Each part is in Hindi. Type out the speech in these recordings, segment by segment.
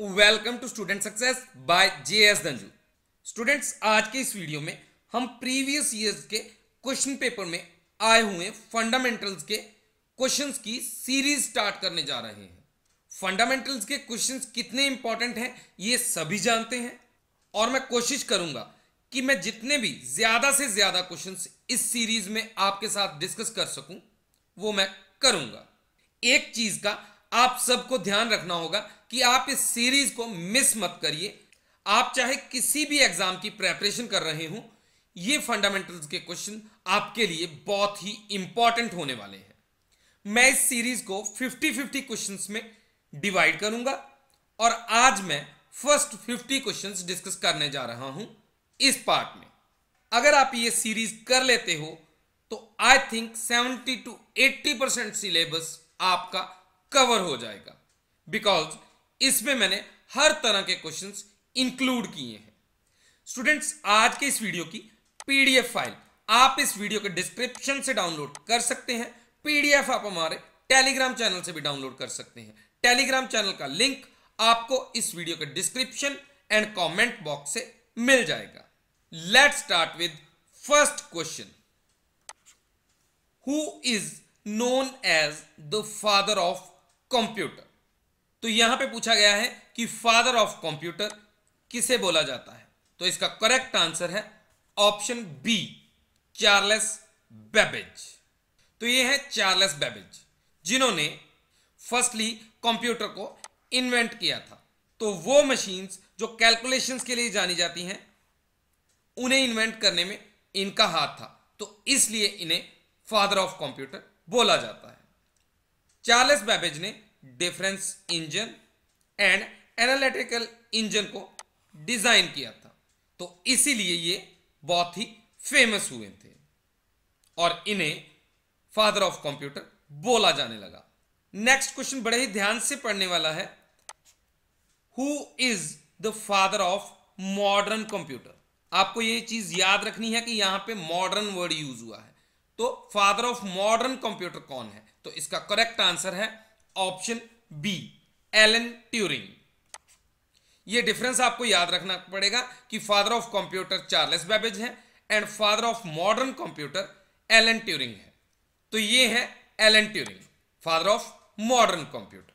Welcome to student success by J S दंजू students, आज के इस वीडियो में हम प्रीवियस ईयर्स के क्वेश्चन पेपर में आए हुए फंडामेंटल्स के क्वेश्चंस की सीरीज़ स्टार्ट करने जा रहे हैं। फंडामेंटल्स के क्वेश्चंस कितने इंपॉर्टेंट हैं, ये सभी जानते हैं। और मैं कोशिश करूँगा कि मैं जितने भी ज़्यादा से ज़्यादा क्वेश्चंस इस सीरीज़ में आपके साथ डिस्कस कर सकूँ, वो मैं करूँगा। एक चीज़ का आप सबको ध्यान रखना होगा कि आप इस सीरीज़ को मिस मत करिए। आप चाहे किसी भी एग्ज़ाम की प्रेपरेशन कर रहे हो, ये फंडामेंटल्स के क्वेश्चन आपके लिए बहुत ही इंपॉर्टेंट होने वाले हैं। मैं इस सीरीज़ को 50-50 क्वेश्चंस में डिवाइड करूँगा और आज मैं फ़र्स्ट 50 क्वेश्चंस डिस्कस करने जा रहा हूँ इस पार्ट में। अगर आप ये सीरीज़ कर लेते हो तो I think 70 to 80 percent syllabus आपका कवर हो जाएगा। बिकॉज़ इसमें मैंने हर तरह के क्वेश्चंस इंक्लूड किए हैं। स्टूडेंट्स आज के इस वीडियो की पीडीएफ फ़ाइल आप इस वीडियो के डिस्क्रिप्शन से डाउनलोड कर सकते हैं। पीडीएफ आप हमारे टेलीग्राम चैनल से भी डाउनलोड कर सकते हैं। टेलीग्राम चैनल का लिंक आपको इस वीडियो के डिस्क्रिप्शन एंड कमेंट बॉक्स से मिल जाएगा। Let start with first question who is known as the father of computer तो यहाँ पे पूछा गया है कि फादर ऑफ़ कंप्यूटर किसे बोला जाता है? तो इसका करेक्ट आंसर है ऑप्शन बी चार्लस बेबेज तो ये है चार्लस बेबेज जिन्होंने फर्स्टली कंप्यूटर को इन्वेंट किया था। तो वो मशीन्स जो कैलकुलेशंस के लिए जानी जाती हैं, उन्हें इन्वेंट करने में इनका हाथ था। तो इसलिए इन्हें फादर ऑफ़ कंप्यूटर बोला जाता है। चार्लस बैबेज ने difference engine and analytical engine को डिज़ाइन किया था। तो इसीलिए ये बहुत ही फ़ेमस हुए थे और इन्हें फादर ऑफ़ कंप्यूटर बोला जाने लगा। नेक्स्ट क्वेश्चन बड़े ही ध्यान से पढ़ने वाला है। Who is the father of modern computer आपको ये चीज़ याद रखनी है कि यहाँ पे मॉडर्न वर्ड यूज़ हुआ है। तो फादर ऑफ़ मॉडर्न कंप्यूटर कौन है? तो इसका करेक्ट आंसर है ऑप्शन बी, एलन ट्यूरिंग। ये डिफरेंस आपको याद रखना पड़ेगा कि father of computer Charles Babbage है and father of modern computer Alan Turing है। तो ये है Alan Turing father of modern computer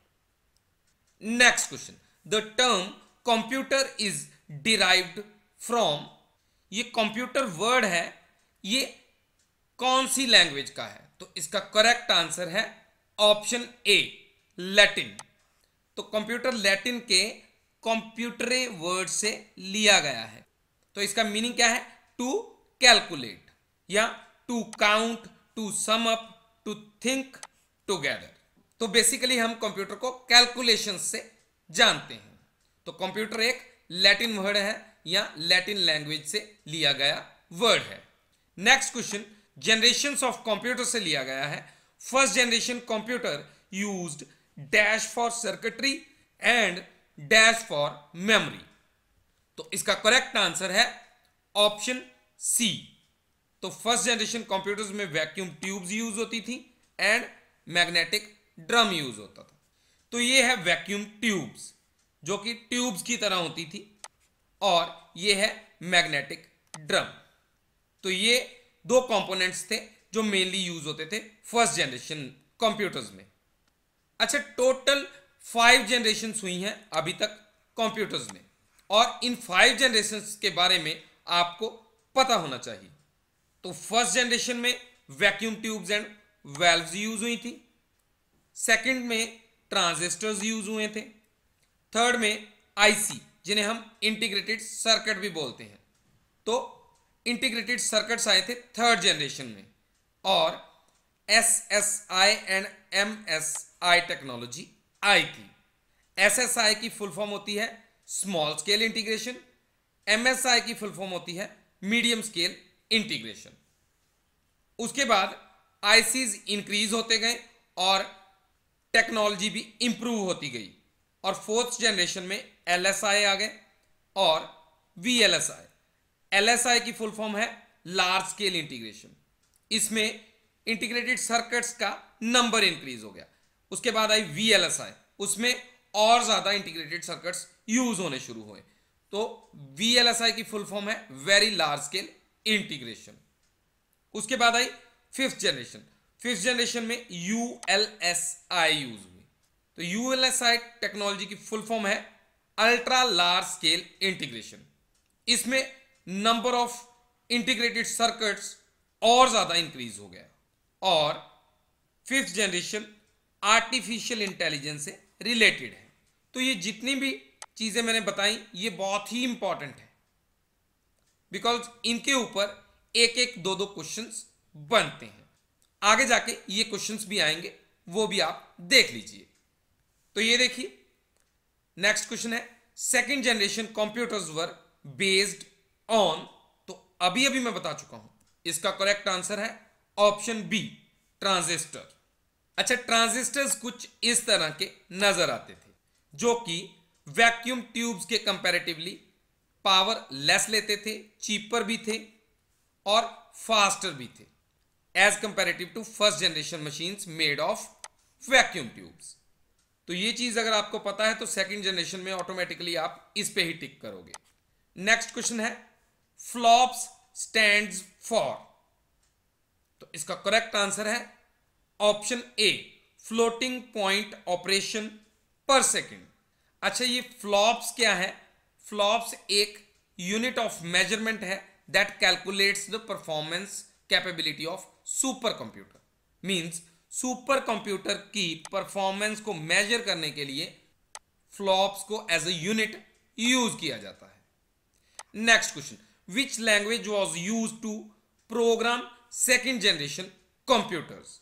next question the term computer is derived from ये कंप्यूटर वर्ड है, ये कौन सी लैंग्वेज का है? तो इसका करेक्ट आंसर है ऑप्शन ए लैटिन। तो कंप्यूटर लैटिन के कंप्यूटरे वर्ड से लिया गया है। तो इसका मीनिंग क्या है? टू कैलकुलेट या to count, to sum up, to think together. तो बेसिकली हम कंप्यूटर को कैलकुलेशन से जानते हैं। तो कंप्यूटर एक लैटिन वर्ड है या लैटिन लैंग्वेज से लिया गया वर्ड है। Next question generation of computer से लिया गया है। First generation computer used dash for circuitry and dash for memory तो इसका करेक्ट आंसर है ऑप्शन सी तो फ़र्स्ट जनरेशन कंप्यूटर्स में वैक्यूम ट्यूब्स यूज़ होती थी एंड मैग्नेटिक ड्रम यूज़ होता था। तो ये है वैक्यूम ट्यूब्स जो कि ट्यूब्स की तरह होती थी और ये है मैग्नेटिक ड्रम तो ये दो कंपोनेंट्स थे जो मेनली यूज़ होते थे फ़र्स्ट जनरेशन कंप्यूटर्स में। अच्छा टोटल फाइव जनरेशन हुई हैं अभी तक कंप्यूटर्स में। और इन फाइव जनरेशन के बारे में आपको पता होना चाहिए। तो फ़र्स्ट जनरेशन में vacuum tubes and valves use हुई थी। सेकंड में ट्रांजिस्टर्स यूज़ हुए थे। थर्ड में आईसी जिन्हें हम इंटीग्रेटेड सर्किट भी बोलते हैं। तो इंटीग्रेटेड सर्किट्स आए थे थर्ड जनरेशन में। और S S I and M S I technology, आई थी एस एस आई की फुल फॉर्म होती है small scale integration M S I की फुल फॉर्म होती है मीडियम स्केल इंटीग्रेशन। उसके बाद आईसीज इंक्रीज होते गए और टेक्नोलॉजी भी इंप्रूव होती गई और फोर्थ जनरेशन में एल एस आई आ गए और V L S I LSI की फुल फॉर्म है लार्ज स्केल इंटीग्रेशन इसमें इंटीग्रेटेड सर्किट्स का नंबर इंक्रीज हो गया। उसके बाद आई वी एल एस आई उसमें और ज़्यादा इंटीग्रेटेड सर्किट्स यूज़ होने शुरू हुए। तो वीएलएसआई की फुल फॉर्म है वेरी लार्ज स्केल इंटीग्रेशन उसके बाद आई फिफ्थ जनरेशन फिफ्थ जनरेशन में यूएलएसआई यूज़ हुई। तो यूएलएसआई टेक्नोलॉजी की फुल फॉर्म है अल्ट्रा लार्ज स्केल इंटीग्रेशन इसमें नंबर ऑफ़ इंटीग्रेटेड सर्किट्स और ज़्यादा इंक्रीज हो गया। और फिफ्थ जनरेशन आर्टिफिशियल इंटेलिजेंस से रिलेटेड है। तो ये जितनी भी चीज़ें मैंने बताई, ये बहुत ही इंपॉर्टेंट है। बिकॉज़ इनके ऊपर एक एक दो दो क्वेश्चंस बनते हैं। आगे जाके ये क्वेश्चंस भी आएँगे, वो भी आप देख लीजिए। तो ये देखिए नेक्स्ट क्वेश्चन है second generation computers were based on तो अभी अभी मैं बता चुका हूँ, इसका करेक्ट आंसर है ऑप्शन बी ट्रांजिस्टर अच्छा ट्रांजिस्टर्स कुछ इस तरह के नज़र आते थे, जो कि वैक्यूम ट्यूब्स के कंपैरेटिवली पावर लेस लेते थे चीपर भी थे और फास्टर भी थे as comparative to first generation machines made of vacuum tubes तो ये चीज़ अगर आपको पता है तो सेकंड जनरेशन में ऑटोमेटिकली आप इस पे ही टिक करोगे। नेक्स्ट क्वेश्चन है फ्लॉप्स स्टैंड फॉर तो इसका करेक्ट आंसर है option A, floating point operation per second. अच्छा ये फ्लॉप्स क्या है? फ्लॉप्स एक यूनिट ऑफ़ मेज़रमेंट है that calculates the performance capability of super computer means super computer की परफॉर्मेंस को मेजर करने के लिए फ्लॉप्स को एज ए यूनिट यूज़ किया जाता है। Next question which language was use to program second generation computers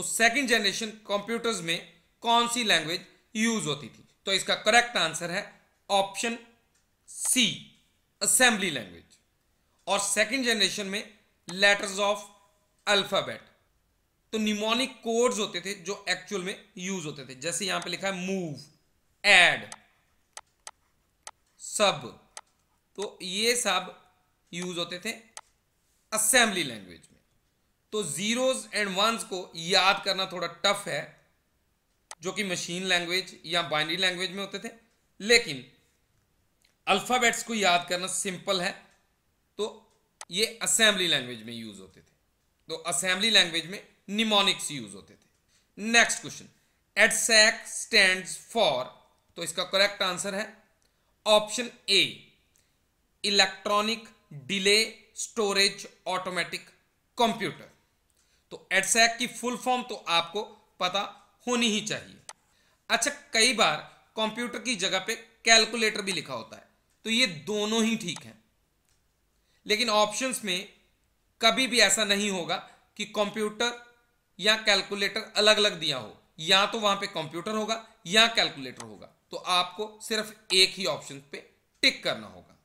तो सेकेंड जनरेशन कंप्यूटर्स में कौन सी लैंग्वेज यूज़ होती थी? तो इसका करेक्ट आंसर है ऑप्शन सी असेंबली लैंग्वेज और सेकेंड जनरेशन में लेटर्स ऑफ़ अल्फ़ाबेट तो निमोनिक कोड्स होते थे जो एक्चुअल में यूज़ होते थे। जैसे यहाँ पे लिखा है मूव एड सब तो ये सब यूज़ होते थे असेंबली लैंग्वेज तो जीरोज एंड वंस को याद करना थोड़ा टफ है, जो कि मशीन लैंग्वेज या बाइनरी लैंग्वेज में होते थे। लेकिन अल्फ़ाबेट्स को याद करना सिंपल है तो ये असेंबली लैंग्वेज में यूज़ होते थे। तो असेंबली लैंग्वेज में निमोनिक्स यूज़ होते थे। Next question EDSAC stand for तो इसका करेक्ट आंसर है option A electronic delay storage automatic computer तो एडसैक की फुल फॉर्म तो आपको पता होनी ही चाहिए। अच्छा कई बार कंप्यूटर की जगह पे कैलकुलेटर भी लिखा होता है तो ये दोनों ही ठीक है। लेकिन ऑप्शंस में कभी भी ऐसा नहीं होगा कि कंप्यूटर या कैलकुलेटर अलग अलग दिया हो। या तो वहाँ पे कंप्यूटर होगा या कैलकुलेटर होगा तो आपको सिर्फ़ एक ही ऑप्शन पे टिक करना होगा।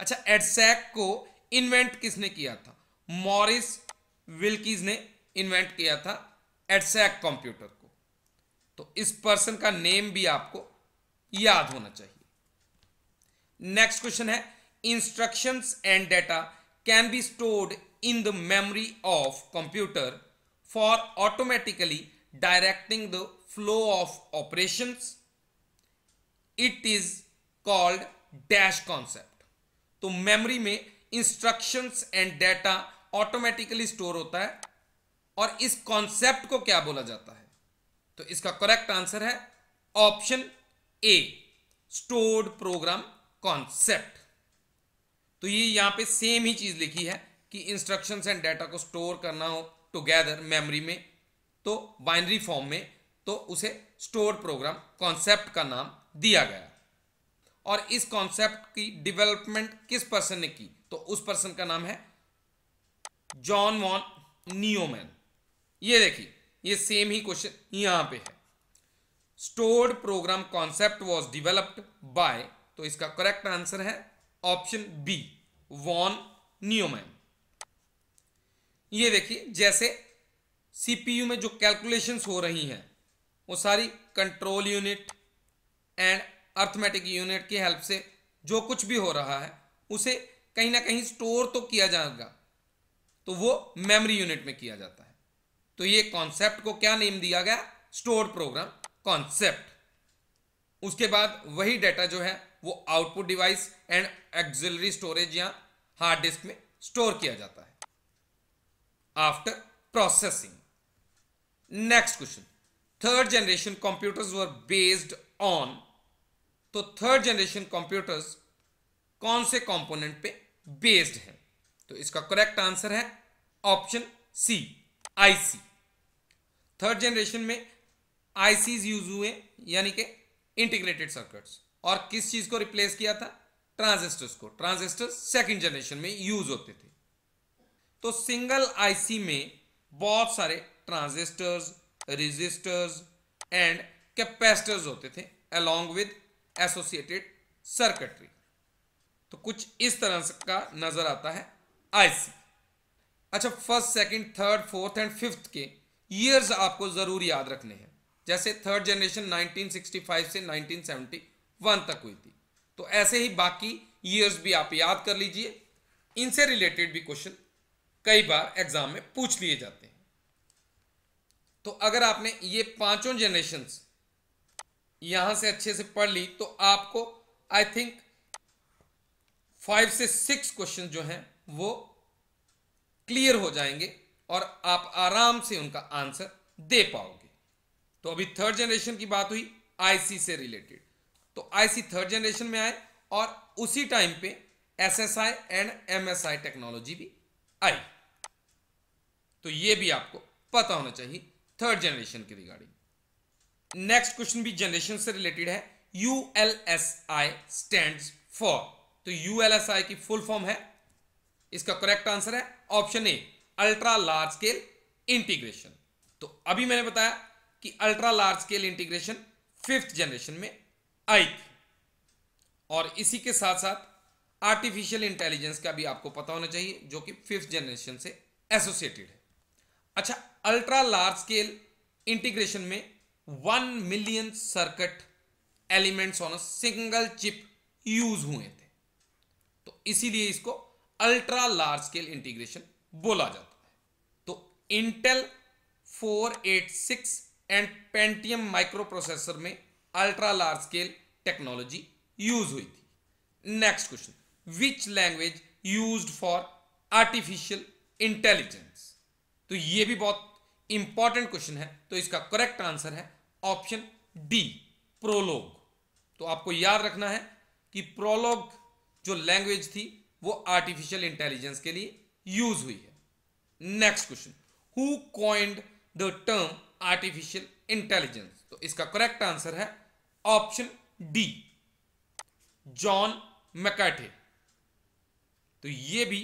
अच्छा एडसैक को इन्वेंट किसने किया था? मॉरिस विल्कीज ने इन्वेंट किया था एडसैक कंप्यूटर को। तो इस पर्सन का नेम भी आपको याद होना चाहिए। नेक्स्ट क्वेश्चन है instructions and data can be stored in the memory of computer for automatically directing the flow of operations it is called dash concept तो मेमोरी में instructions and data automatically store होता है। और इस कॉन्सेप्ट को क्या बोला जाता है? तो इसका करेक्ट आंसर है option A stored program concept तो ये यहाँ पे सेम ही चीज़ लिखी है कि इंस्ट्रक्शंस एंड डाटा को स्टोर करना हो टुगेदर मेमोरी में तो बाइनरी फॉर्म में तो उसे स्टोर प्रोग्राम कॉन्सेप्ट का नाम दिया गया। और इस कॉन्सेप्ट की डेवलपमेंट किस पर्सन ने की? तो उस पर्सन का नाम है जॉन वॉन नियोमैन ये देखिए, ये सेम ही क्वेश्चन यहाँ पे है। Stored program concept was developed by तो इसका करेक्ट आंसर है ऑप्शन बी वॉन नियोमैन ये देखिए, जैसे सीपीयू में जो कैलकुलेशंस हो रही हैं, वो सारी control unit and arithmetic unit की हेल्प से जो कुछ भी हो रहा है, उसे कहीं ना कहीं स्टोर तो किया जाएगा तो वो मेमोरी यूनिट में किया जाता है। तो ये कॉन्सेप्ट को क्या नेम दिया गया? स्टोर प्रोग्राम कॉन्सेप्ट उसके बाद वही डाटा जो है, वो output device and auxiliary storage या हार्ड डिस्क में स्टोर किया जाता है। After processing next question third generation computers were based on तो थर्ड जनरेशन कंप्यूटर्स कौन से कंपोनेंट पे बेस्ड है? तो इसका करेक्ट आंसर है option C IC third generation में आईसीज यूज़ हुए, यानी कि इंटीग्रेटेड सर्किट्स और किस चीज़ को रिप्लेस किया था? ट्रांजिस्टर्स को। ट्रांजिस्टर्स सेकंड जनरेशन में यूज़ होते थे। तो सिंगल आईसी में बहुत सारे ट्रांजिस्टर्स रेजिस्टर्स एंड कैपेसिटर्स होते थे अलोंग विद एसोसिएटेड सर्किटरी तो कुछ इस तरह का नज़र आता है आईसी अच्छा first second third fourth and fifth के ईयर्स आपको ज़रूर याद रखने हैं। जैसे थर्ड जनरेशन 1965 से 1971 तक हुई थी। तो ऐसे ही बाकी ईयर्स भी आप याद कर लीजिए। इनसे रिलेटेड भी क्वेश्चन कई बार एग्ज़ाम में पूछ लिए जाते हैं। तो अगर आपने ये पाँचों जनरेशन यहाँ से अच्छे से पढ़ ली तो आपको आई थिंक फाइव से सिक्स क्वेश्चन जो हैं, वो क्लियर हो जाएँगे। और आप आराम से उनका आंसर दे पाओगे। तो अभी थर्ड जनरेशन की बात हुई आईसी से रिलेटेड तो आईसी थर्ड जनरेशन में आए और उसी टाइम पे एसएसआई एंड एमएसआई टेक्नोलॉजी भी आई। तो ये भी आपको पता होना चाहिए थर्ड जनरेशन के रिगार्डिंग नेक्स्ट क्वेश्चन भी जनरेशन से रिलेटेड है। यूएलएसआई स्टैंड फॉर तो यूएलएसआई की फुल फॉर्म है। इसका करेक्ट आंसर है option A ultra large scale integration तो अभी मैंने बताया कि ultra large scale integration fifth generation में आई थी। और इसी के साथ साथ आर्टिफिशियल इंटेलिजेंस का भी आपको पता होना चाहिए, जो कि फिफ्थ जनरेशन से एसोसिएटेड है। अच्छा अल्ट्रा लार्ज स्केल इंटीग्रेशन में one million circuit elements on a single chip use हुए थे। तो इसीलिए इसको अल्ट्रा लार्ज स्केल इंटीग्रेशन बोला जाता है। Intel 486 and Pentium microprocessor में ultra large scale technology use हुई थी। Next question which language use for artificial intelligence तो यह भी बहुत इंपॉर्टेंट क्वेश्चन है। तो इसका करेक्ट आंसर है ऑप्शन डी प्रोलोग तो आपको याद रखना है कि प्रोलोग जो लैंग्वेज थी, वो आर्टिफिशियल इंटेलिजेंस के लिए यूज़ हुई है। Next question who coined the term artificial intelligence तो इसका करेक्ट आंसर है ऑप्शन डी जॉन मैकाठे तो ये भी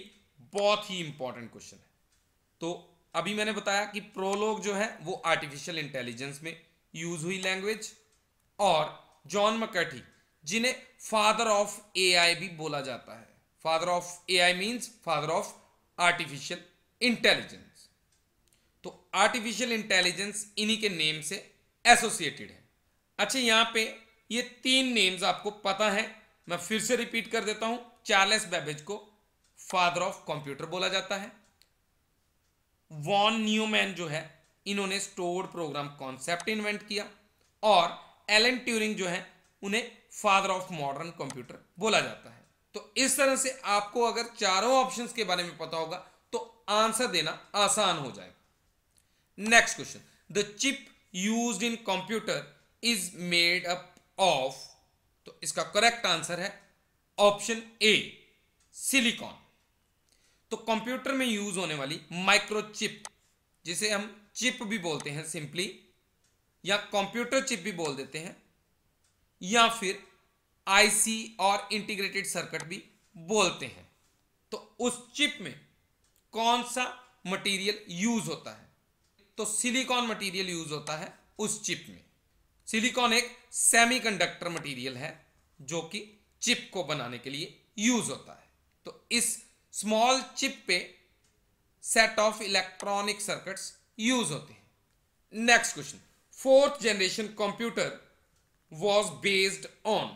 बहुत ही इंपॉर्टेंट क्वेश्चन है। तो अभी मैंने बताया कि प्रोलोग जो है, वो आर्टिफिशियल इंटेलिजेंस में यूज़ हुई लैंग्वेज और जॉन मकठी जिन्हें फादर ऑफ़ एआई भी बोला जाता है। Father of AI means father of artificial intelligence तो आर्टिफिशियल इंटेलिजेंस इन्हीं के नेम से एसोसिएटेड है। अच्छा यहाँ पे ये तीन नेम्स आपको पता है। मैं फिर से रिपीट कर देता हूँ। चार्लेस बेबेज को फादर ऑफ़ कंप्यूटर बोला जाता है। वॉन न्यूमैन जो है, इन्होंने स्टोर्ड प्रोग्राम कॉन्सेप्ट इन्वेंट किया और एलन ट्यूरिंग जो है, उन्हें फादर ऑफ़ मॉडर्न कंप्यूटर बोला जाता है। तो इस तरह से आपको अगर चारों ऑप्शंस के बारे में पता होगा तो आंसर देना आसान हो जाएगा। Next question the chip use in computer is made up of तो इसका करेक्ट आंसर है ऑप्शन ए सिलिकॉन तो कंप्यूटर में यूज़ होने वाली माइक्रोचिप जिसे हम चिप भी बोलते हैं सिंपली या कंप्यूटर चिप भी बोल देते हैं, या फिर आईसी और इंटीग्रेटेड सर्किट भी बोलते हैं। तो उस चिप में कौन सा मटेरियल यूज़ होता है? तो सिलिकॉन मटेरियल यूज़ होता है उस चिप में। सिलिकॉन एक सेमीकंडक्टर मटेरियल है, जो कि चिप को बनाने के लिए यूज़ होता है। तो इस स्मॉल चिप पे set of electronic circuits use होते हैं। Next question, fourth generation computer was based on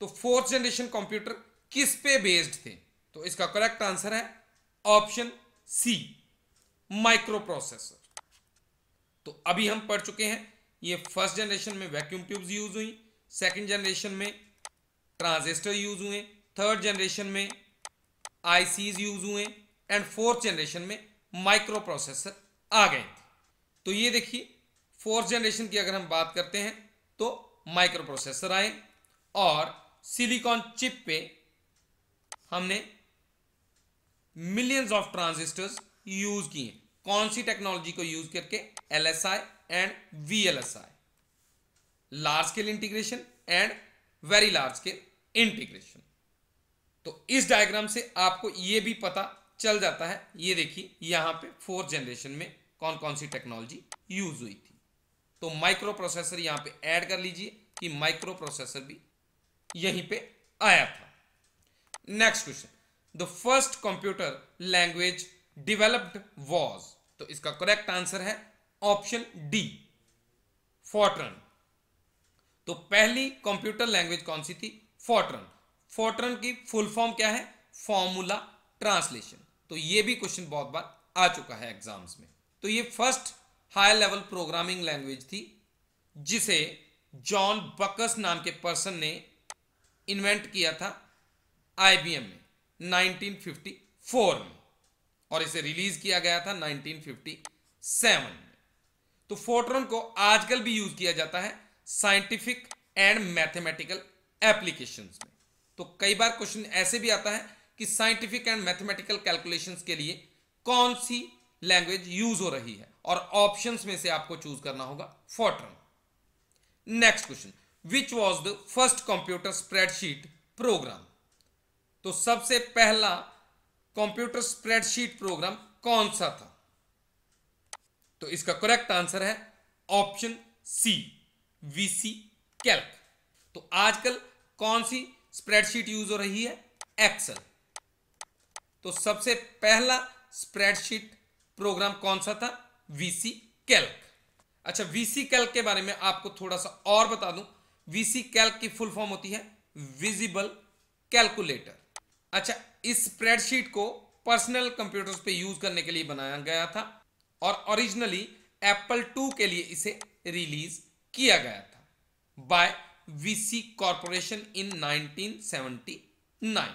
तो फोर्थ जनरेशन कंप्यूटर किस पे बेस्ड थे? तो इसका करेक्ट आंसर है ऑप्शन सी माइक्रो प्रोसेसर तो अभी हम पढ़ चुके हैं, ये फ़र्स्ट जनरेशन में वैक्यूम ट्यूब्स यूज़ हुई सेकंड जनरेशन में ट्रांजिस्टर यूज़ हुए थर्ड जनरेशन में आईसीज यूज़ हुए एंड फोर्थ जनरेशन में माइक्रो प्रोसेसर आ गए तो ये देखिए फोर्थ जनरेशन की अगर हम बात करते हैं तो माइक्रो प्रोसेसर आए, और सिलिकॉन चिप पे हमने मिलियंस ऑफ़ ट्रांजिस्टर्स यूज़ किए। कौन सी टेक्नोलॉजी को यूज़ करके LSI and VLSI large scale integration and very large scale integration तो इस डायग्राम से आपको यह भी पता चल जाता है। ये देखिए, यहाँ पे फोर्थ जनरेशन में कौन कौन सी टेक्नोलॉजी यूज़ हुई थी। तो माइक्रो प्रोसेसर यहाँ पे ऐड कर लीजिए कि माइक्रो प्रोसेसर भी यहीं पे आया था। Next question the first computer language developed was तो इसका करेक्ट आंसर है ऑप्शन डी फोर्ट्रन तो पहली कंप्यूटर लैंग्वेज कौन सी थी? फोर्ट्रन फोर्ट्रन की फुल फॉर्म क्या है? फॉर्मूला ट्रांसलेशन तो ये भी क्वेश्चन बहुत बार आ चुका है एग्ज़ाम्स में. तो ये first high level programming language थी, जिसे जॉन बकस नाम के पर्सन ने इन्वेंट किया था आईबीएम में 1954 में. और इसे रिलीज़ किया गया था 1957 में। तो फोर्ट्रन को आजकल भी यूज़ किया जाता है साइंटिफिक एंड मैथमेटिकल एप्लीकेशंस में। तो कई बार क्वेश्चन ऐसे भी आता है कि साइंटिफिक एंड मैथमेटिकल कैलकुलेशंस के लिए कौन सी लैंग्वेज यूज़ हो रही है और ऑप्शंस में से आपको चूज़ करना होगा Fortran next question which was the first computer spreadsheet program तो सबसे पहला कंप्यूटर स्प्रेडशीट प्रोग्राम कौन सा था? तो इसका करेक्ट आंसर है ऑप्शन सी वीसी कैल्क तो आजकल कौन सी स्प्रेडशीट यूज़ हो रही है? एक्सेल तो सबसे पहला स्प्रेडशीट प्रोग्राम कौन सा था? वीसी कैल्क अच्छा वीसी कैल्क के बारे में आपको थोड़ा सा और बता दूँ। वीसी कैल्क की फुल फॉर्म होती है विजिबल कैलकुलेटर अच्छा इस स्प्रेडशीट को पर्सनल कंप्यूटर्स पे यूज़ करने के लिए बनाया गया था और ओरिजिनली एप्पल टू के लिए इसे रिलीज़ किया गया था बाय वीसी कॉरपोरेशन इन 1979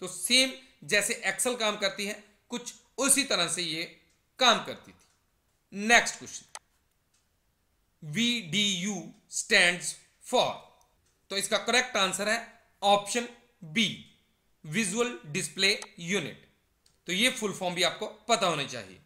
तो सेम जैसे एक्सेल काम करती है, कुछ उसी तरह से ये काम करती थी। Next question V D U stand for तो इसका करेक्ट आंसर है option B visual display unit तो ये फुल फॉर्म भी आपको पता होना चाहिए।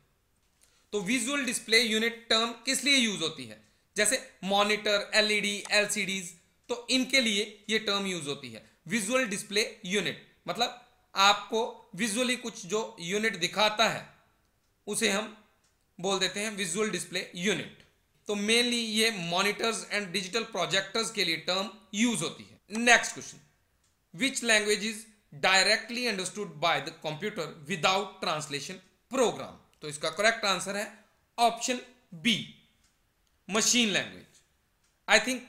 तो विजुअल डिस्प्ले यूनिट टर्म किस लिए यूज़ होती है? जैसे मॉनिटर एलईडी एलसीडीज तो इनके लिए ये टर्म यूज़ होती है। विजुअल डिस्प्ले यूनिट मतलब आपको विजुअली कुछ जो यूनिट दिखाता है, उसे हम बोल देते हैं विजुअल डिस्प्ले यूनिट तो मेनली ये मॉनिटर्स एंड डिजिटल प्रोजेक्टर्स के लिए टर्म यूज़ होती है। Next question which language is directly understood by the computer without translation program तो इसका करेक्ट आंसर है option B machine language I think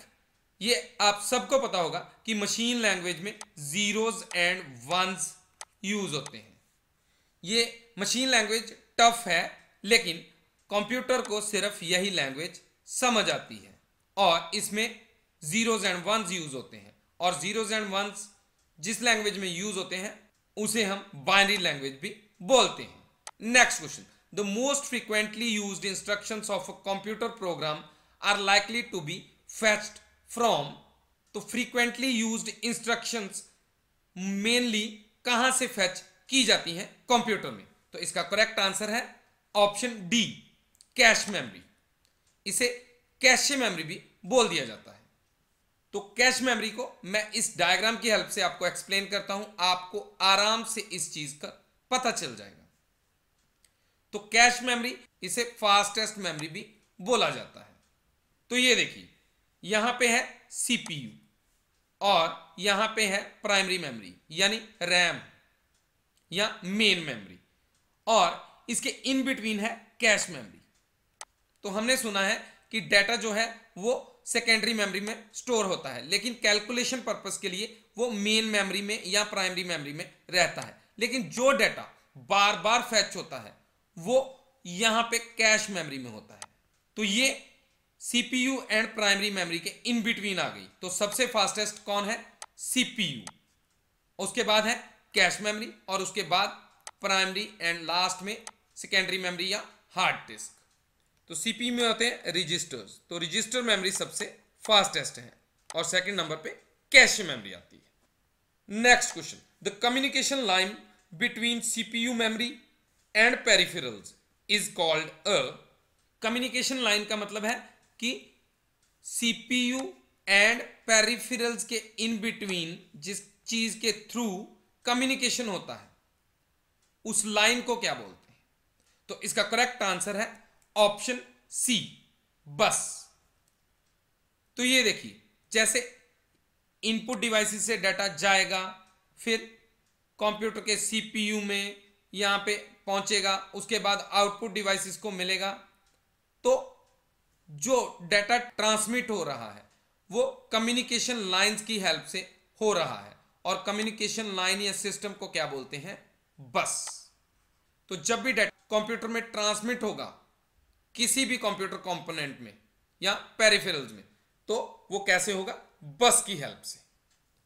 ये आप सबको पता होगा कि मशीन लैंग्वेज में जीरोज एंड वंस यूज़ होते हैं। ये मशीन लैंग्वेज टफ है, लेकिन कंप्यूटर को सिर्फ़ यही लैंग्वेज समझ आती है। और इसमें जीरोज एंड वंस यूज़ होते हैं। और जीरोज एंड वंस जिस लैंग्वेज में यूज़ होते हैं, उसे हम बाइनरी लैंग्वेज भी बोलते हैं। Next question the most frequently use instruction of a computer program are likely to be fetched from तो फ्रीक्वेंटली यूज़ इंस्ट्रक्शन मेनली कहाँ से फेच की जाती हैं? कंप्यूटर में। तो इसका करेक्ट आंसर है ऑप्शन डी कैश मेमोरी इसे कैशे मेमोरी भी बोल दिया जाता है। तो कैश मेमोरी को मैं इस डायग्राम की हेल्प से आपको एक्सप्लेन करता हूँ, आपको आराम से इस चीज़ का पता चल जाएगा। तो कैश मेमोरी, इसे फास्टेस्ट मेमोरी भी बोला जाता है। तो ये देखिए, यहाँ पे है सीपीयू और यहाँ पे है प्राइमरी मेमोरी, यानी रैम या मेन मेमोरी, और इसके इन बिटवीन है कैश मेमोरी। तो हमने सुना है कि डाटा जो है वो सेकेंडरी मेमोरी में स्टोर होता है। लेकिन कैलकुलेशन पर्पज के लिए वो मेन मेमोरी में या प्राइमरी मेमोरी में रहता है। लेकिन जो डाटा बार बार फैच होता है, वो यहाँ पे कैश मेमोरी में होता है। तो ये सीपीयू एंड प्राइमरी मेमोरी के इन बिटवीन आ गई। तो सबसे फास्टेस्ट कौन है? सीपीयू उसके बाद है कैश मेमोरी और उसके बाद प्राइमरी एंड लास्ट में सेकेंडरी मेमोरी या हार्ड डिस्क तो सीपीयू में होते हैं रजिस्टर्स तो रजिस्टर मेमोरी सबसे फास्टेस्ट है और सेकंड नंबर पे कैश मेमोरी आती है। Next question the communication line between CPU memory and peripherals is called a communication line का मतलब है कि सीपीयू एंड पेरिफेरल्स के इन बिटवीन जिस चीज़ के थ्रू कम्युनिकेशन होता है, उस लाइन को क्या बोलते हैं? तो इसका करेक्ट आंसर है ऑप्शन सी, बस। तो ये देखिए, जैसे इनपुट डिवाइसेस से डाटा जाएगा, फिर कंप्यूटर के सीपीयू में यहाँ पे पहुंचेगा, उसके बाद आउटपुट डिवाइसेस को मिलेगा। तो जो डाटा ट्रांसमिट हो रहा है, वो कम्युनिकेशन लाइंस की हेल्प से हो रहा है। और कम्युनिकेशन लाइन या सिस्टम को क्या बोलते हैं? बस। तो जब भी डाटा कंप्यूटर में ट्रांसमिट होगा किसी भी कंप्यूटर कंपोनेंट में या पेरिफेरल्स में तो वो कैसे होगा? बस की हेल्प से।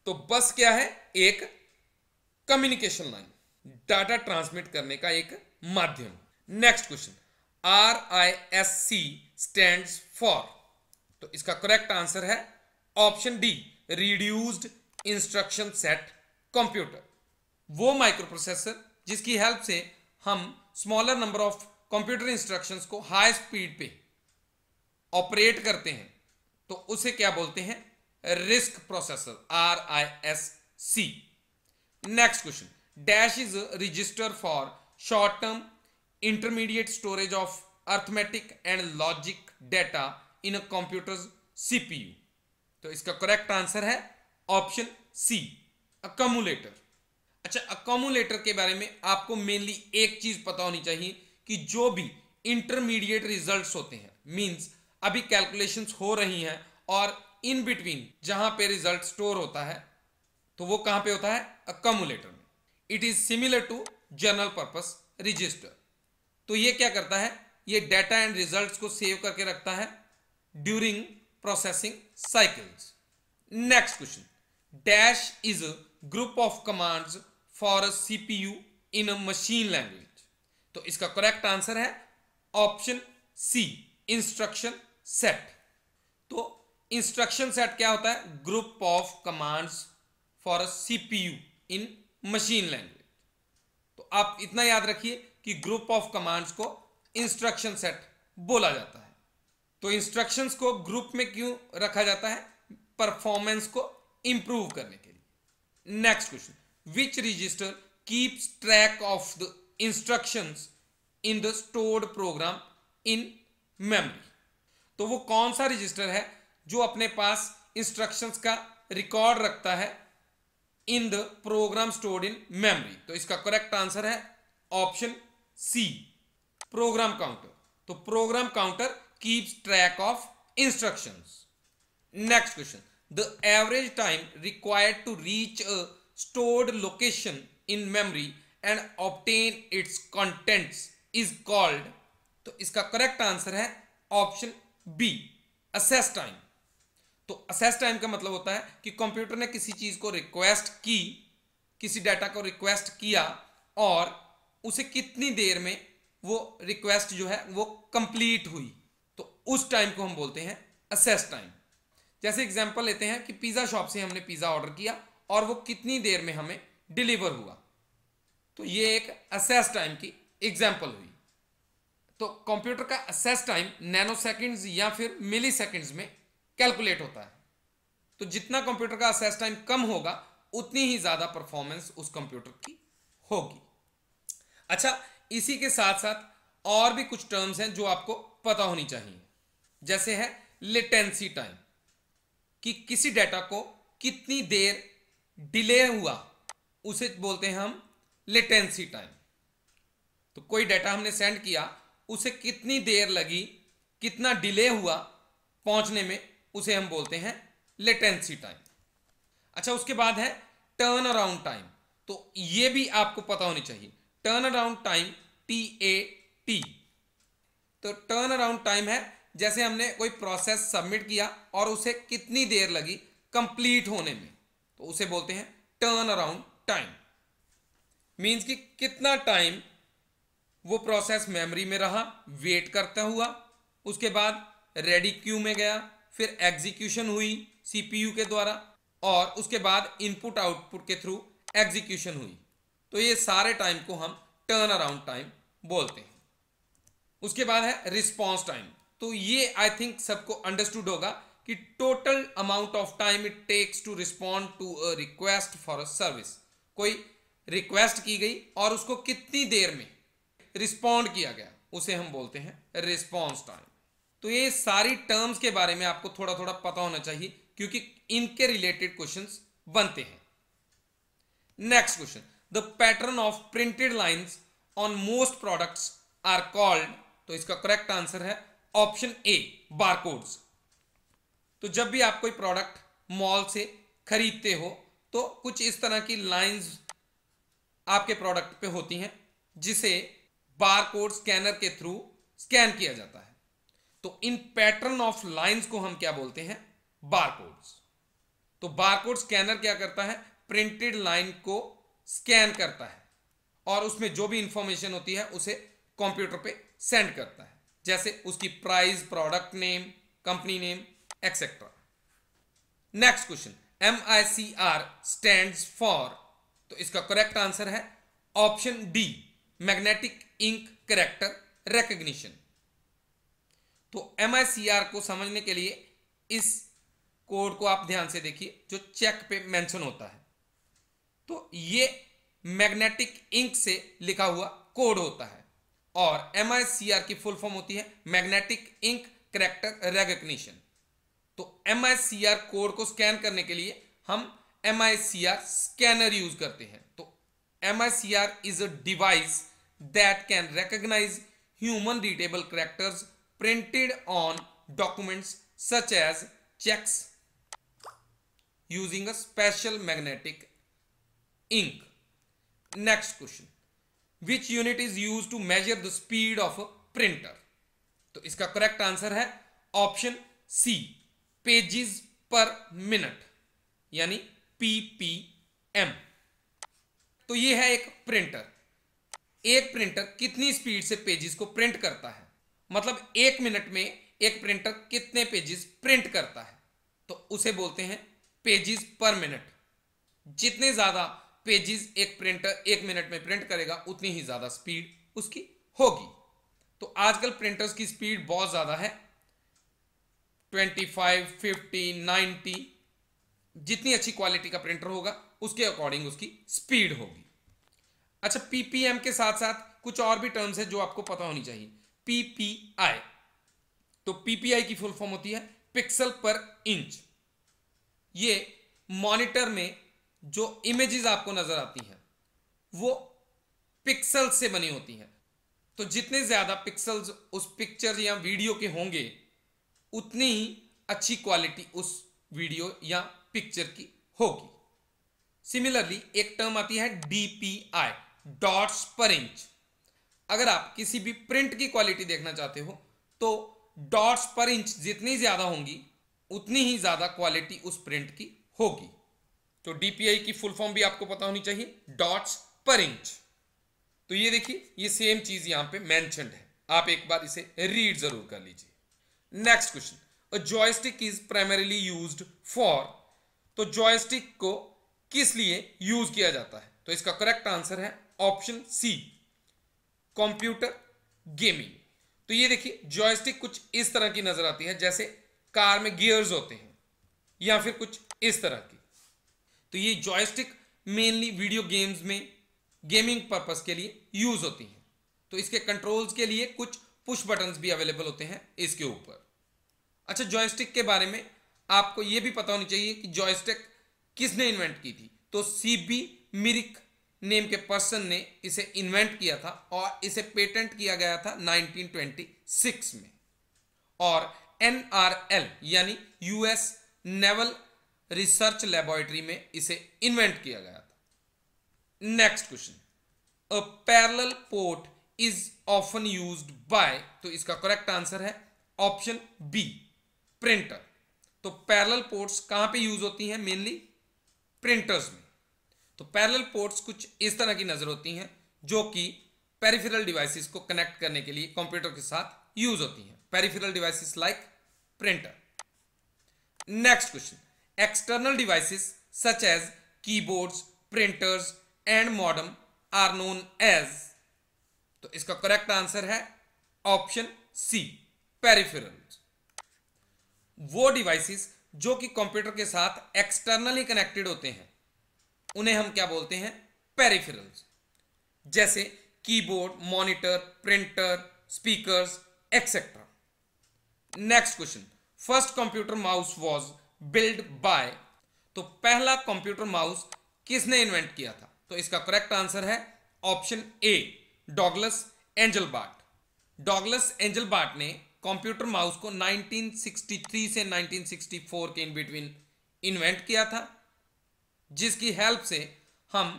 तो बस क्या है? एक कम्युनिकेशन लाइन डाटा ट्रांसमिट करने का एक माध्यम। Next question R I S C stand for तो इसका करेक्ट आंसर है option D reduced instruction set computer वो माइक्रो प्रोसेसर जिसकी हेल्प से हम smaller number of computer instructions को हाई स्पीड पे ऑपरेट करते हैं तो उसे क्या बोलते हैं? RISC processor R I S C next question. Dash is register for short term intermediate storage of arithmetic and logic data in a computer CPU. तो इसका करेक्ट आंसर है ऑप्शन सी अकोमुलेटर अच्छा अकोमुलेटर के बारे में आपको मेनली एक चीज़ पता होनी चाहिए कि जो भी इंटरमीडिएट रिजल्ट्स होते हैं मींस अभी कैलकुलेशंस हो रही हैं और इन बिटवीन जहाँ पे रिज़ल्ट स्टोर होता है तो वो कहाँ पे होता है? अकमुलेटर में। It is similar to general purpose register तो ये क्या करता है? ये डाटा एंड रिजल्ट्स को सेव करके रखता है during processing cycles next question dash is group of commands for a CPU in a machine language तो इसका करेक्ट आंसर है ऑप्शन सी इंस्ट्रक्शन सेट तो इंस्ट्रक्शन सेट क्या होता है? Group of commands for CPU in machine language तो आप इतना याद रखिए कि ग्रुप ऑफ़ कमांड्स को इंस्ट्रक्शन सेट बोला जाता है। तो इंस्ट्रक्शंस को ग्रुप में क्यों रखा जाता है? परफॉर्मेंस को इंप्रूव करने के लिए। Next question which register keeps track of the instructions in the stored program in memory. तो वो कौन सा रजिस्टर है जो अपने पास इंस्ट्रक्शंस का रिकॉर्ड रखता है in the program stored in memory तो इसका करेक्ट आंसर है ऑप्शन सी प्रोग्राम काउंटर तो program counter keeps track of instructions next question the average time required to reach a stored location in memory and obtain its contents is called तो इसका करेक्ट आंसर है ऑप्शन बी असेस टाइम तो असेस टाइम का मतलब होता है कि कंप्यूटर ने किसी चीज़ को रिक्वेस्ट की, किसी डाटा को रिक्वेस्ट किया और उसे कितनी देर में वो रिक्वेस्ट जो है वो कंप्लीट हुई। तो उस टाइम को हम बोलते हैं असेस टाइम जैसे एग्जांपल लेते हैं कि पिज़्ज़ा शॉप से हमने पिज़्ज़ा ऑर्डर किया और वो कितनी देर में हमें डिलीवर हुआ। तो ये एक असेस टाइम की एग्ज़ाम्पल हुई। तो कंप्यूटर का असेस टाइम नैनो सेकेंड्स या फिर मिली सेकेंड्स में कैलकुलेट होता है। तो जितना कंप्यूटर का असेस टाइम कम होगा, उतनी ही ज़्यादा परफॉर्मेंस उस कंप्यूटर की होगी। अच्छा इसी के साथ साथ और भी कुछ टर्म्स हैं जो आपको पता होनी चाहिए। जैसे है लेटेंसी टाइम कि किसी डाटा को कितनी देर डिले हुआ, उसे बोलते हैं हम लेटेंसी टाइम तो कोई डाटा हमने सेंड किया, उसे कितनी देर लगी, कितना डिले हुआ पहुँचने में, उसे हम बोलते हैं लेटेंसी टाइम अच्छा उसके बाद है टर्न अराउंड टाइम तो ये भी आपको पता होनी चाहिए। Turn around time T A T तो टर्न अराउंड टाइम है, जैसे हमने कोई प्रोसेस सबमिट किया और उसे कितनी देर लगी कंप्लीट होने में तो उसे बोलते हैं टर्न अराउंड टाइम मींस कि कितना टाइम वो प्रोसेस मेमोरी में रहा वेट करता हुआ, उसके बाद रेडी क्यू में गया, फिर एग्जीक्यूशन हुई सीपीयू के द्वारा, और उसके बाद इनपुट आउटपुट के थ्रू एग्जीक्यूशन हुई। तो ये सारे टाइम को हम टर्न अराउंड टाइम बोलते हैं। उसके बाद है रिस्पॉन्स टाइम तो ये आई थिंक सबको अंडरस्टूड होगा कि total amount of time it takes to respond to a request for a service कोई रिक्वेस्ट की गई और उसको कितनी देर में रिस्पॉन्ड किया गया, उसे हम बोलते हैं रिस्पॉन्स टाइम। तो ये सारी टर्म्स के बारे में आपको थोड़ा थोड़ा पता होना चाहिए, क्योंकि इनके रिलेटेड क्वेश्चन बनते हैं। Next question the pattern of printed lines on most products are called तो इसका करेक्ट आंसर है ऑप्शन ए बारकोड्स तो जब भी आप कोई प्रोडक्ट मॉल से खरीदते हो तो कुछ इस तरह की लाइंस आपके प्रोडक्ट पे होती हैं, जिसे बारकोड स्कैनर के थ्रू स्कैन किया जाता है। तो इन पैटर्न ऑफ़ लाइंस को हम क्या बोलते हैं? बारकोड्स तो बारकोड स्कैनर क्या करता है? प्रिंटेड लाइन को स्कैन करता है और उसमें जो भी इंफॉर्मेशन होती है, उसे कंप्यूटर पे सेंड करता है। जैसे उसकी price product name company name etcetera next question M I C R stand for तो इसका करेक्ट आंसर है option D magnetic ink character recognition तो एमआईसीआर को समझने के लिए इस कोड को आप ध्यान से देखिए, जो चेक पे मेंशन होता है। तो ये मैग्नेटिक इंक से लिखा हुआ कोड होता है और MICR की फुल फॉर्म होती है मैग्नेटिक इंक करेक्टर रिकग्निशन तो एमआईसीआर कोड को स्कैन करने के लिए हम एम स्कैनर यूज़ करते हैं। तो M I C R is a device that can recognize human readable characters printed on documents such as cheques using a special magnetic ink next question which unit is use to measure the speed of a printer तो इसका करेक्ट आंसर है option C pages per minute यानी पीपीएम तो ये है एक प्रिंटर एक प्रिंटर कितनी स्पीड से पेजेस को प्रिंट करता है? मतलब एक मिनट में एक प्रिंटर कितने पेजेस प्रिंट करता है? तो उसे बोलते हैं पेजेस पर मिनट जितने ज़्यादा पेजेस एक प्रिंटर एक मिनट में प्रिंट करेगा उतनी ही ज़्यादा स्पीड उसकी होगी. तो आजकल प्रिंटर्स की स्पीड बहुत ज़्यादा है. 25, 50, 90 जितनी अच्छी क्वालिटी का प्रिंटर होगा, उसके अकॉर्डिंग उसकी स्पीड होगी। अच्छा पीपीएम के साथ साथ कुछ और भी टर्म्स है जो आपको पता होनी चाहिए। पीपीआई तो पीपीआई की फुल फॉर्म होती है पिक्सल पर इंच ये मॉनिटर में जो इमेजेस आपको नज़र आती हैं, वो पिक्सल से बनी होती हैं। तो जितने ज़्यादा पिक्सल्स उस पिक्चर या वीडियो के होंगे, उतनी ही अच्छी क्वालिटी उस वीडियो या पिक्चर की होगी। सिमिलरली एक टर्म आती है डीपीआई डॉट्स पर इंच अगर आप किसी भी प्रिंट की क्वालिटी देखना चाहते हो तो डॉट्स पर इंच जितनी ज़्यादा होंगी, उतनी ही ज़्यादा क्वालिटी उस प्रिंट की होगी। तो डीपीआई की फुल फॉर्म भी आपको पता होनी चाहिए डॉट्स पर इंच तो ये देखिए, ये सेम चीज़ यहाँ पे मेंशनड है। आप एक बार इसे रीड ज़रूर कर लीजिए। Next question joystick is primarily used for तो जॉयस्टिक को किस लिए यूज़ किया जाता है? तो इसका करेक्ट आंसर है ऑप्शन सी कंप्यूटर गेमिंग तो ये देखिए जॉयस्टिक कुछ इस तरह की नज़र आती है, जैसे कार में गियर्स होते हैं, या फिर कुछ इस तरह की। तो ये जॉयस्टिक मेनली वीडियो गेम्स में गेमिंग पर्पस के लिए यूज़ होती हैं। तो इसके कंट्रोल्स के लिए कुछ पुश बटन्स भी अवेलेबल होते हैं इसके ऊपर। अच्छा जॉयस्टिक के बारे में आपको यह भी पता होनी चाहिए कि जॉयस्टिक किसने इन्वेंट की थी। तो सीबी मिरिक नेम के पर्सन ने इसे इन्वेंट किया था और इसे पेटेंट किया गया था 1926 में। और एनआरएल यानी यूएस नेवल रिसर्च लेबोरेटरी में इसे इन्वेंट किया गया था। Next question a parallel port is often used by तो इसका करेक्ट आंसर है ऑप्शन बी प्रिंटर। तो पैरेलल पोर्ट्स कहाँ पे यूज़ होती हैं? मेनली प्रिंटर्स में। तो पैरेलल पोर्ट्स कुछ इस तरह की नज़र होती हैं, जो कि पेरिफेरल डिवाइसेस को कनेक्ट करने के लिए कंप्यूटर के साथ यूज़ होती हैं। Peripheral devices like printer next question external devices such as keyboards printers and modem are known as तो इसका करेक्ट आंसर है ऑप्शन सी पेरिफेरल्स वो डिवाइसेस जो कि कंप्यूटर के साथ एक्सटर्नली कनेक्टेड होते हैं, उन्हें हम क्या बोलते हैं? पेरिफेरल्स जैसे keyboard monitor printer speakers etcetera next question first computer mouse was build by तो पहला कंप्यूटर माउस किसने इन्वेंट किया था? तो इसका करेक्ट आंसर है option A Douglas Engelbart Douglas Engelbart ने कंप्यूटर माउस को 1963 से 1964 के इन बिटवीन इन्वेंट किया था, जिसकी हेल्प से हम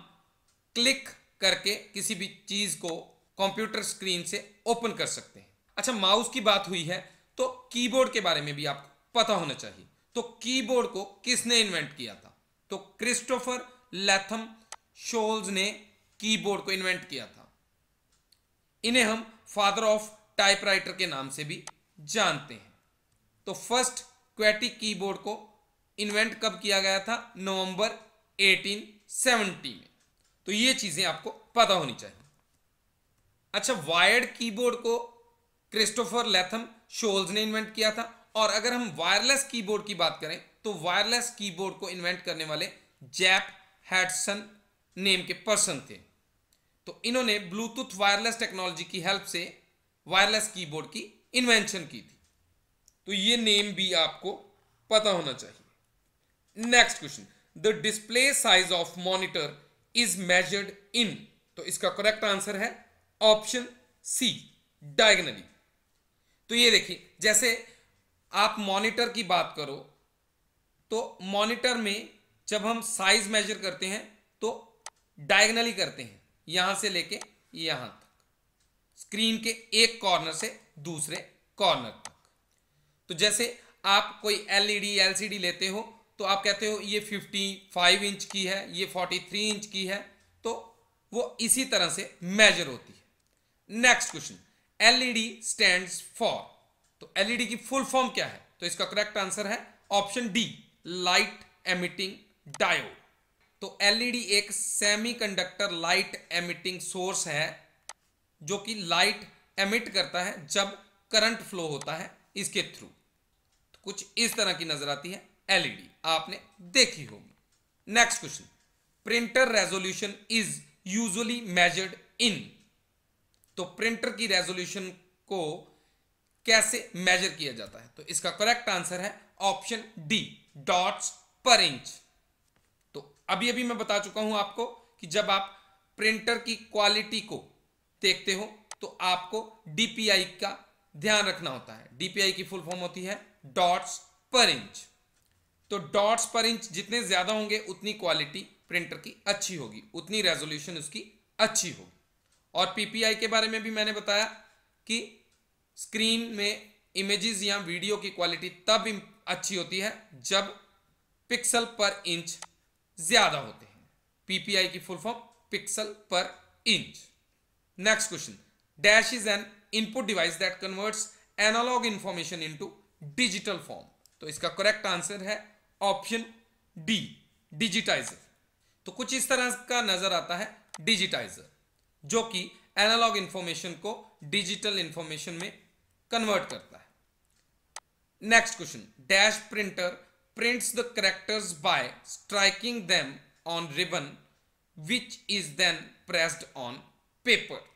क्लिक करके किसी भी चीज़ को कंप्यूटर स्क्रीन से ओपन कर सकते हैं। अच्छा माउस की बात हुई है तो कीबोर्ड के बारे में भी आपको पता होना चाहिए। तो कीबोर्ड को किसने इन्वेंट किया था? तो क्रिस्टोफर लैथम शोल्स ने कीबोर्ड को इन्वेंट किया था। इन्हें हम फादर ऑफ़ टाइपराइटर के नाम से भी जानते हैं। तो फ़र्स्ट क्वेटिक कीबोर्ड को इन्वेंट कब किया गया था? नवंबर 1870 में। तो ये चीज़ें आपको पता होनी चाहिए। अच्छा वायर्ड कीबोर्ड को क्रिस्टोफर लेथम शोल्स ने इन्वेंट किया था। और अगर हम वायरलेस कीबोर्ड की बात करें तो वायरलेस कीबोर्ड को इन्वेंट करने वाले जैप हैडसन नेम के पर्सन थे। तो इन्होंने ब्लूटूथ वायरलेस टेक्नोलॉजी की हेल्प से वायरलेस कीबोर्ड की इन्वेंशन की थी। तो ये नेम भी आपको पता होना चाहिए। Next question the display size of monitor is measured in तो इसका करेक्ट आंसर है ऑप्शन सी डायगनली तो ये देखिए, जैसे आप मॉनिटर की बात करो तो मॉनिटर में जब हम साइज़ मेजर करते हैं तो डायगनली करते हैं, यहाँ से लेके यहाँ तक। स्क्रीन के एक कॉर्नर से दूसरे कॉर्नर तक। तो जैसे आप कोई एलईडी एलसीडी लेते हो तो आप कहते हो, ये 55 इंच की है, ये 43 इंच की है तो वो इसी तरह से मेजर होती है। Next question LED stand for तो एलईडी की फुल फॉर्म क्या है? तो इसका करेक्ट आंसर है option D light emitting diode तो एलईडी एक सेमीकंडक्टर लाइट एमिटिंग सोर्स है, जो कि लाइट एमिट करता है जब करंट फ्लो होता है इसके थ्रू तो कुछ इस तरह की नज़र आती है एलईडी आपने देखी होगी। Next question printer resolution is usually measured in तो प्रिंटर की रेजोल्यूशन को कैसे मेजर किया जाता है? तो इसका करेक्ट आंसर है option D dots per inch तो अभी अभी मैं बता चुका हूँ आपको कि जब आप प्रिंटर की क्वालिटी को देखते हो तो आपको डीपीआई का ध्यान रखना होता है। डीपीआई की फुल फॉर्म होती है डॉट्स पर इंच तो डॉट्स पर इंच जितने ज़्यादा होंगे, उतनी क्वालिटी प्रिंटर की अच्छी होगी, उतनी रेजोल्यूशन उसकी अच्छी होगी। और पीपीआई के बारे में भी मैंने बताया कि स्क्रीन में इमेजेस या वीडियो की क्वालिटी तब अच्छी होती है जब पिक्सल पर इंच ज़्यादा होते हैं। पीपीआई की full form pixel per inch next question dash is an input device that converts analog information into digital form तो इसका करेक्ट आंसर है ऑप्शन डी डिजिटाइजर तो कुछ इस तरह का नज़र आता है डिजिटाइजर जो कि एनालॉग इंफॉर्मेशन को डिजिटल इंफॉर्मेशन में कन्वर्ट करता है। Next question dash printer prints the characters by striking them on ribbon which is then pressed on paper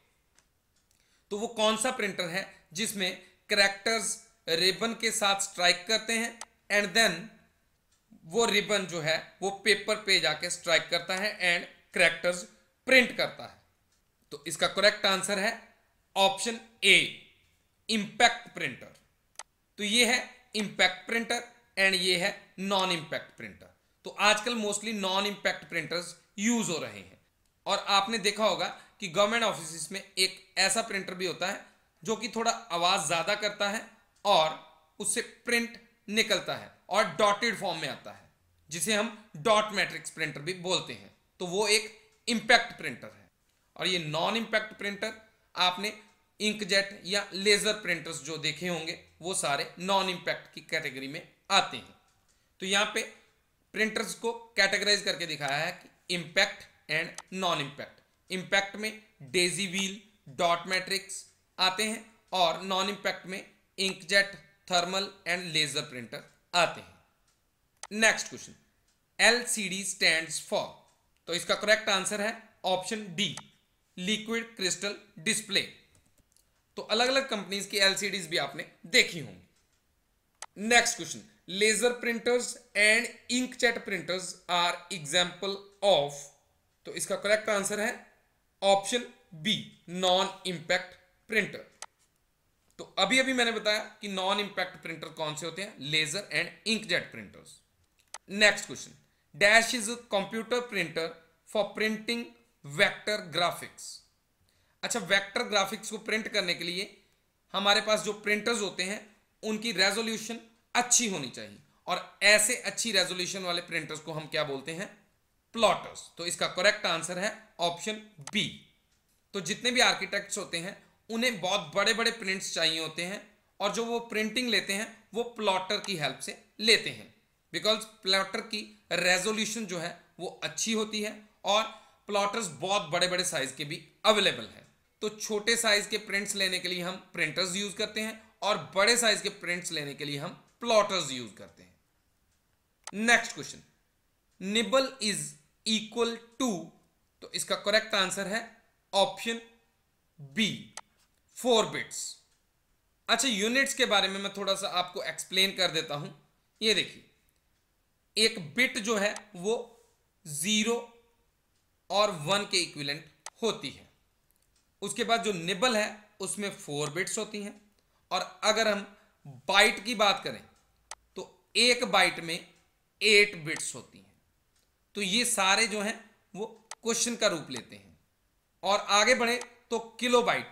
तो वो कौन सा प्रिंटर है जिसमें करेक्टर्स रिबन के साथ स्ट्राइक करते हैं एंड देन वो रिबन जो है, वो पेपर पे जाके स्ट्राइक करता है एंड करेक्टर्स प्रिंट करता है। तो इसका करेक्ट आंसर है ऑप्शन ए इंपैक्ट प्रिंटर तो ये है इंपैक्ट प्रिंटर एंड ये है नॉन इंपैक्ट प्रिंटर तो आजकल mostly non impact printers use हो रहे हैं। और आपने देखा होगा कि गवर्नमेंट ऑफ़िस में एक ऐसा प्रिंटर भी होता है, जो कि थोड़ा आवाज़ ज़्यादा करता है और उससे प्रिंट निकलता है और डॉटेड फॉर्म में आता है, जिसे हम डॉट मैट्रिक्स प्रिंटर भी बोलते हैं। तो वो एक इंपैक्ट प्रिंटर है। और ये नॉन इंपैक्ट प्रिंटर आपने इंकजेट या लेजर प्रिंटर्स जो देखे होंगे, वो सारे नॉन इंपैक्ट की कैटेगरी में आते हैं। तो यहाँ पे प्रिंटर्स को कैटेगराइज करके दिखाया है कि impact and non impact impact में डेजी व्हील डॉट मैट्रिक्स आते हैं और नॉन इंपैक्ट में inkjet thermal and laser printer आते हैं। Next question L C D stand for तो इसका करेक्ट आंसर है option D liquid crystal display तो अलग अलग कंपनीज़ की एलसीडीज भी आपने देखी होंगी। Next question laser printers and inkjet printers are example of तो इसका करेक्ट आंसर है option B non impact printer तो अभी अभी मैंने बताया कि नॉन इंपैक्ट प्रिंटर कौन से होते हैं? Laser and inkjet printers next question dash is computer printer for printing vector graphics अच्छा वेक्टर ग्राफिक्स को प्रिंट करने के लिए हमारे पास जो प्रिंटर्स होते हैं, उनकी रेजोल्यूशन अच्छी होनी चाहिए। और ऐसे अच्छी रेजोल्यूशन वाले प्रिंटर्स को हम क्या बोलते हैं? प्लॉटर्स। तो इसका करेक्ट आंसर है ऑप्शन बी तो जितने भी आर्किटेक्ट्स होते हैं, उन्हें बहुत बड़े बड़े प्रिंट्स चाहिए होते हैं और जो वो प्रिंटिंग लेते हैं, वो प्लॉटर की हेल्प से लेते हैं। बिकॉज़ प्लॉटर की रेजोल्यूशन जो है, वो अच्छी होती है और प्लॉटर्स बहुत बड़े बड़े साइज़ के भी अवेलेबल है। तो छोटे साइज़ के प्रिंट्स लेने के लिए हम प्रिंटर्स यूज़ करते हैं और बड़े साइज़ के प्रिंट्स लेने के लिए हम प्लॉटर्स यूज़ करते हैं। Next question nibble is equal to तो इसका करेक्ट आंसर है ऑप्शन बी फोर बिट्स अच्छा यूनिट्स के बारे में मैं थोड़ा सा आपको एक्सप्लेन कर देता हूँ। ये देखिए, एक बिट जो है वो ज़ीरो और वन के इक्विलेंट होती है। उसके बाद जो निबल है, उसमें फोर बिट्स होती हैं। और अगर हम बाइट की बात करें तो एक बाइट में एट बिट्स होती हैं। तो ये सारे जो हैं, वो क्वेश्चन का रूप लेते हैं। और आगे बढ़े तो किलो बाइट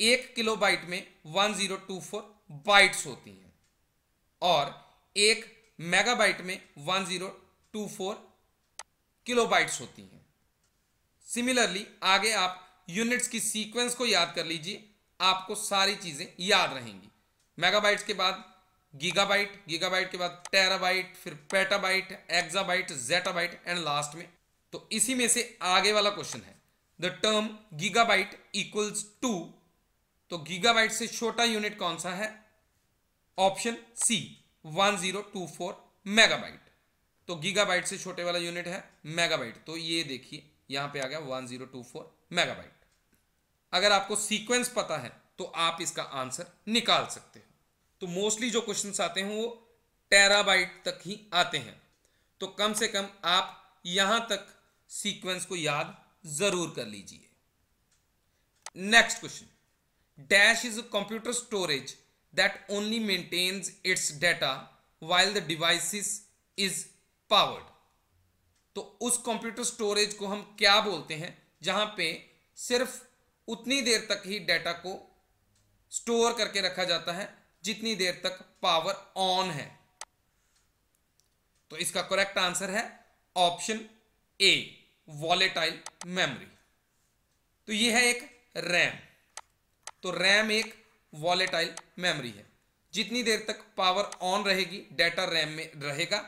एक किलो बाइट में 1024 बाइट्स होती हैं। और एक मेगाबाइट में 1024 किलोबाइट्स होती हैं। सिमिलरली आगे आप यूनिट्स की सीक्वेंस को याद कर लीजिए, आपको सारी चीज़ें याद रहेंगी। मेगाबाइट्स के बाद गीगाबाइट गीगाबाइट के बाद टेराबाइट फिर petabyte exabyte zettabyte and last में। तो इसी में से आगे वाला क्वेश्चन है। The term gigabyte equals to तो गीगाबाइट से छोटा यूनिट कौन सा है? ऑप्शन सी 1024 मेगाबाइट तो गीगाबाइट से छोटे वाला यूनिट है मेगाबाइट तो ये देखिए, यहाँ पे आ गया 1024 मेगाबाइट अगर आपको सीक्वेंस पता है तो आप इसका आंसर निकाल सकते हो। तो मोस्टली जो क्वेश्चन आते हैं वो टेराबाइट तक ही आते हैं। तो कम से कम आप यहाँ तक सीक्वेंस को याद ज़रूर कर लीजिए। Next question dash is a computer storage that only maintains its data while the device is powered तो उस कंप्यूटर स्टोरेज को हम क्या बोलते हैं, जहाँ पे सिर्फ़ उतनी देर तक ही डेटा को स्टोर करके रखा जाता है जितनी देर तक पावर ऑन है। तो इसका करेक्ट आंसर है ऑप्शन ए वॉलेटाइल मेमोरी तो ये है एक रैम तो रैम एक वॉलेटाइल मेमोरी है। जितनी देर तक पावर ऑन रहेगी डेटा रैम में रहेगा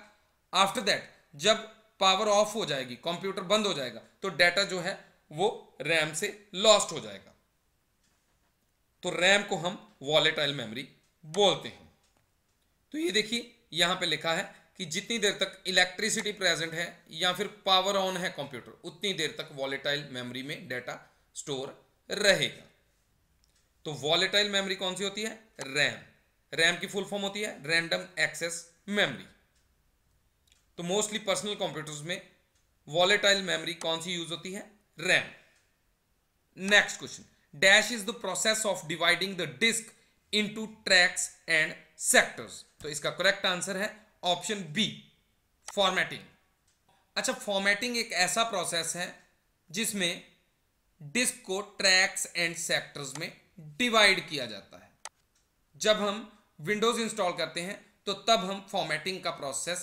आफ्टर दैट जब पावर ऑफ़ हो जाएगी कंप्यूटर बंद हो जाएगा तो डेटा जो है, वो रैम से लॉस्ट हो जाएगा। तो रैम को हम वॉलेटाइल मेमोरी बोलते हैं। तो ये देखिए, यहाँ पे लिखा है कि जितनी देर तक इलेक्ट्रिसिटी प्रेजेंट है या फिर पावर ऑन है कंप्यूटर उतनी देर तक वॉलेटाइल मेमोरी में डेटा स्टोर रहेगा। तो वॉलेटाइल मेमोरी कौन सी होती है? रैम रैम की फुल फॉर्म होती है रैंडम एक्सेस मेमोरी तो मोस्टली पर्सनल कंप्यूटर्स में वॉलेटाइल मेमोरी कौन सी यूज़ होती है? RAM next question dash is the process of dividing the disk into tracks and sectors तो इसका करेक्ट आंसर है ऑप्शन बी फॉर्मेटिंग अच्छा फॉर्मेटिंग एक ऐसा प्रोसेस है जिसमें डिस्क को ट्रैक्स एंड सेक्टर्स में डिवाइड किया जाता है। जब हम विंडोज़ इंस्टॉल करते हैं तो तब हम फॉर्मेटिंग का प्रोसेस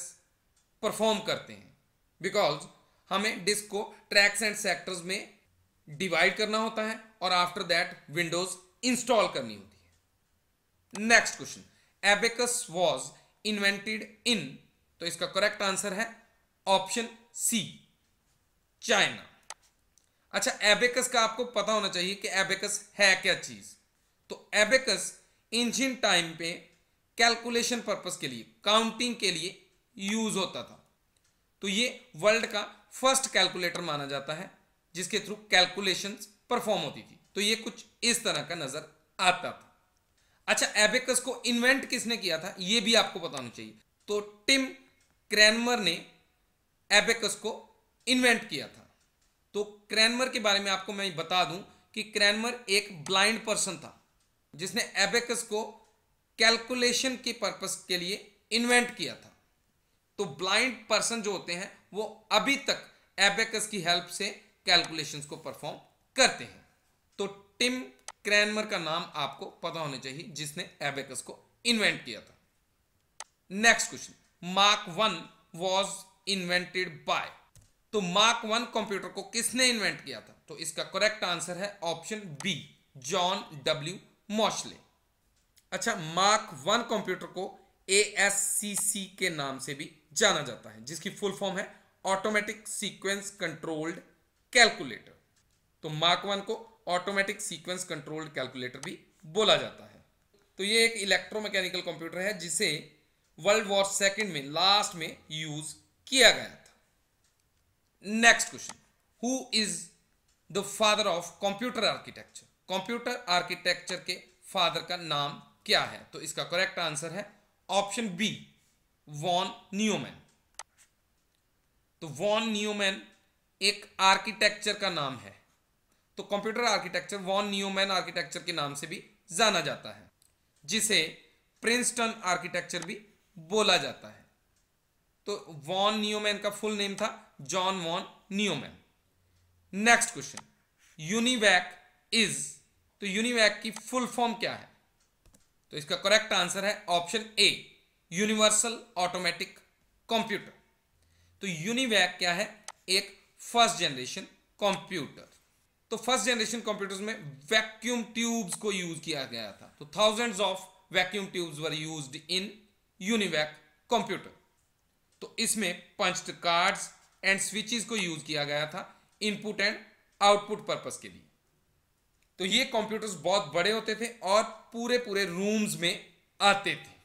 परफॉर्म करते हैं। बिकॉज़ हमें डिस्क को ट्रैक्स एंड सेक्टर्स में डिवाइड करना होता है और आफ्टर दैट विंडोज़ इंस्टॉल करनी होती है। Next question abacus was invented in तो इसका करेक्ट आंसर है ऑप्शन सी चाइना अच्छा एबेकस का आपको पता होना चाहिए कि एबेकस है क्या चीज़। तो एबेकस इंजिन टाइम पे कैलकुलेशन पर्पस के लिए काउंटिंग के लिए यूज़ होता था। तो ये वर्ल्ड का फ़र्स्ट कैलकुलेटर माना जाता है, जिसके थ्रू कैलकुलेशन परफॉर्म होती थी। तो ये कुछ इस तरह का नज़र आता था। अच्छा एबेकस को इन्वेंट किसने किया था? यह भी आपको पता होना चाहिए। तो टिम क्रैनमर ने एबेकस को इन्वेंट किया था। तो क्रैनमर के बारे में आपको मैं बता दूँ कि क्रैनमर एक ब्लाइंड पर्सन था, जिसने एबेकस को कैलकुलेशन के पर्पस के लिए इन्वेंट किया था। तो ब्लाइंड पर्सन जो होते हैं, वो अभी तक एबेकस की हेल्प से कैलकुलेशंस को परफॉर्म करते हैं। तो टिम क्रैनमर का नाम आपको पता होना चाहिए, जिसने एबेकस को इन्वेंट किया था। Next question Mark one was invented by तो मार्क वन कंप्यूटर को किसने इन्वेंट किया था? तो इसका करेक्ट आंसर है option B John W Mauchly अच्छा मार्क वन कंप्यूटर को ए एस सी सी के नाम से भी जाना जाता है, जिसकी फुल फॉर्म है ऑटोमेटिक सीक्वेंस कंट्रोल्ड कैलकुलेटर तो मार्क वन को ऑटोमेटिक सीक्वेंस कंट्रोल्ड कैलकुलेटर भी बोला जाता है। तो ये एक इलेक्ट्रोमैकेनिकल कंप्यूटर है, जिसे वर्ल्ड वॉर सेकेंड में लास्ट में यूज़ किया गया था। Next question who is the father of computer architecture computer architecture के फादर का नाम क्या है? तो इसका करेक्ट आंसर है ऑप्शन बी वॉन न्यूमैन तो वॉन न्यूमैन एक आर्किटेक्चर का नाम है। तो computer architecture von Neumann architecture के नाम से भी जाना जाता है, जिसे प्रिंसटन आर्किटेक्चर भी बोला जाता है। तो वॉन न्यूमैन का फुल नेम था John von Neumann next question UNIVAC is तो यूनिवैक की फुल फॉर्म क्या है? तो इसका करेक्ट आंसर है option A universal automatic computer तो यूनिवैक क्या है? एक फ़र्स्ट जनरेशन कंप्यूटर तो फ़र्स्ट जनरेशन कंप्यूटर्स में वैक्यूम ट्यूब्स को यूज़ किया गया था। तो thousands of vacuum tubes were used in UNIVAC computer तो इसमें पंच कार्ड्स एंड स्विचेस को यूज़ किया गया था इनपुट एंड आउटपुट पर्पस के लिए। तो ये कंप्यूटर्स बहुत बड़े होते थे और पूरे पूरे रूम्स में आते थे।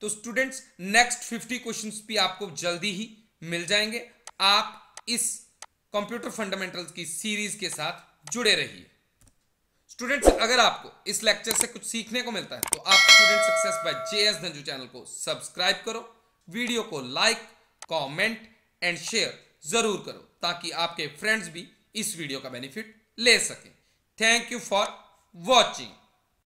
तो स्टूडेंट्स नेक्स्ट 50 क्वेश्चंस भी आपको जल्दी ही मिल जाएँगे। आप इस कंप्यूटर फंडामेंटल्स की सीरीज़ के साथ जुड़े रहिए। स्टूडेंट्स, अगर आपको इस लेक्चर से कुछ सीखने को मिलता है तो आप student success by JS Dhanju channel को सब्सक्राइब करो, वीडियो को लाइक, कमेंट एंड शेयर ज़रूर करो, ताकि आपके फ्रेंड्स भी इस वीडियो का बेनिफिट ले सके। Thank you for watching.